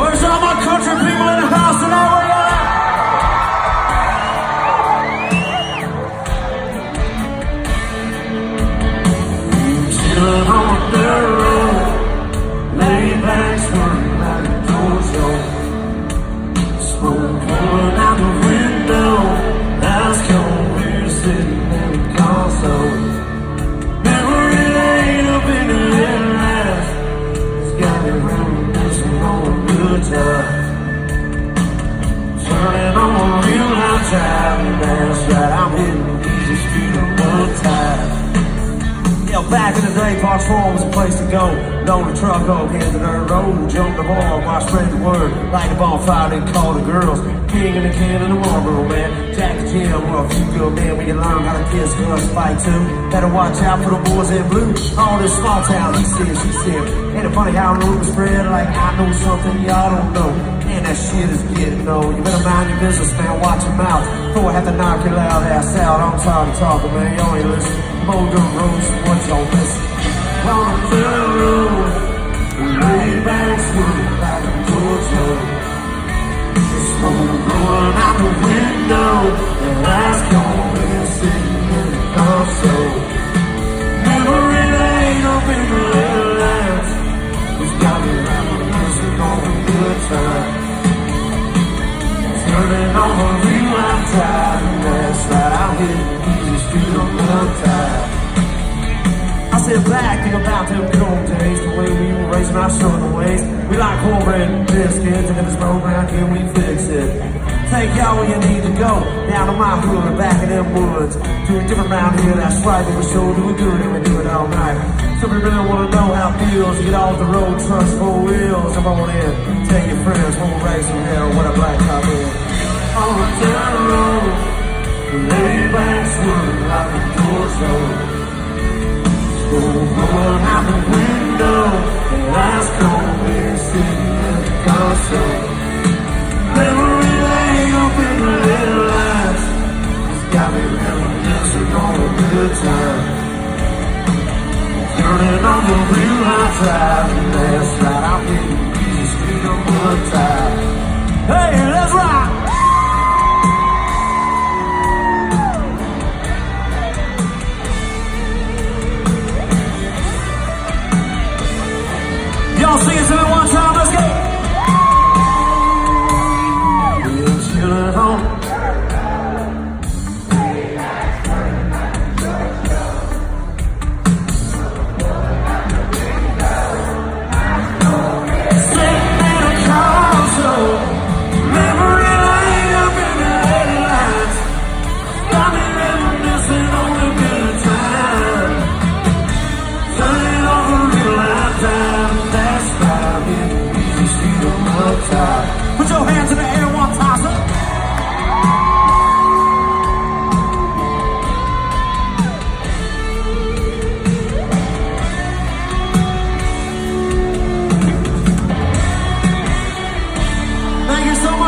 Where's all my country people time, that's right, I'm hitting Yeah, back in the day, Parks Forum was a place to go. Load a truck up, hit the dirt road, jump the bar, while spread the word. Light a bonfire, then call the girls. King and the can and the Marlboro man. Jack and Jim were a few good men. We can learn how to kiss, girls, fight too. Better watch out for the boys in blue. All this small town, he said, she said. Ain't it funny how rumors spread like I know something y'all don't know. Man, that shit is getting old. You better mind your business, man. Watch your mouth. Before I have to knock your loud ass out. I'm tired of talking, man. Y'all ain't listening. Boulder Rose, y'all missing? On the road, way back swing like a. The smoke blowing out the window, and last call is sitting in the console. The. Turning a real life time, that's right, I'm tide. I sit back, think about them good old days, the way we were raising our southern ways. We like cornbread and biscuits, and if it's broke around here, we fix it. Take y'all where you need to go, down to my hood or back in them woods. Doing different round here, that's right, we sure do it good and we do it all night. Some people really wanna know how it feels get off the road, trust four wheels. Come on in, tell your friends, we'll raise some hell, what a black cop is. On the town road, lay back, swerving like a torso. Smoke blowing out the window, and last cold beer in the. Memory in the got me reminiscing on a good. Turning on the real high y'all see us.